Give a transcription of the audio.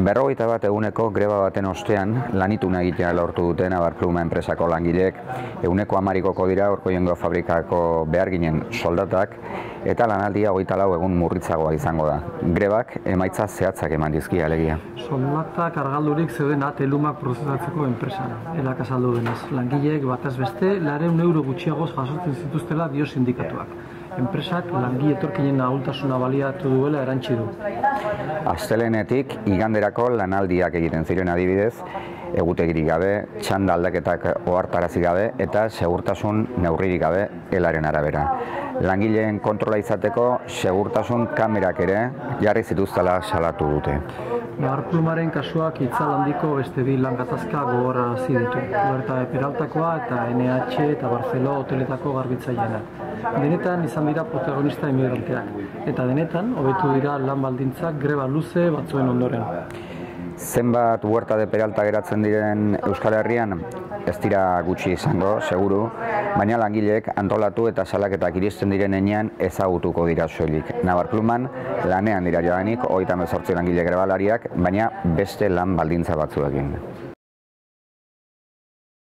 Berrogeita bat eguneko greba baten ostean lanitun egitea lortu duten Abarpluma enpresako langileek eguneko amarikoko dira orkoiengo fabrikako behar ginen soldatak eta lanaldia hogeita lau egun murritzagoa izango da. Grebak emaitza zehatzak eman dizki alegia. Soldata kargaldurik zeudena telumak prozesatzeko enpresan, elak azaldu denez. Langileek bataz beste, lareun euro gutxiagoz jasotzen zituztela dio sindikatuak. Enpresak langi etorkinen ahultasuna baliatu duela erantsi du. Astelenetik iganderako lanaldiak egiten ziren adibidez, egutegirik gabe, txanda aldaketak ohartarazi gabe eta segurtasun neurririk gabe helaren arabera. Langileen kontrola izateko segurtasun kamerak ere jarri zituztela salatu dute. Nabarplumaren kasuak itzal handiko beste bi lan gatazka gogorarazi ditu. Huerta Peraltakoa eta NH eta Barcelo hoteletako garbitzaileena. Denetan izan dira protagonista emigranteak eta denetan hobetu dira lan baldintzak greba luze batzuen ondoren. Zenbat huerta de Peralta geratzen diren Euskal Herrian, ez dira gutxi izango, seguru, baina langileek antolatu eta salaketak iristen diren enean ezagutuko dira soilik. Nabarpluman, lanean dira joanik, oita mezortzi langile grebalariak, baina beste lan baldintza batzuekin.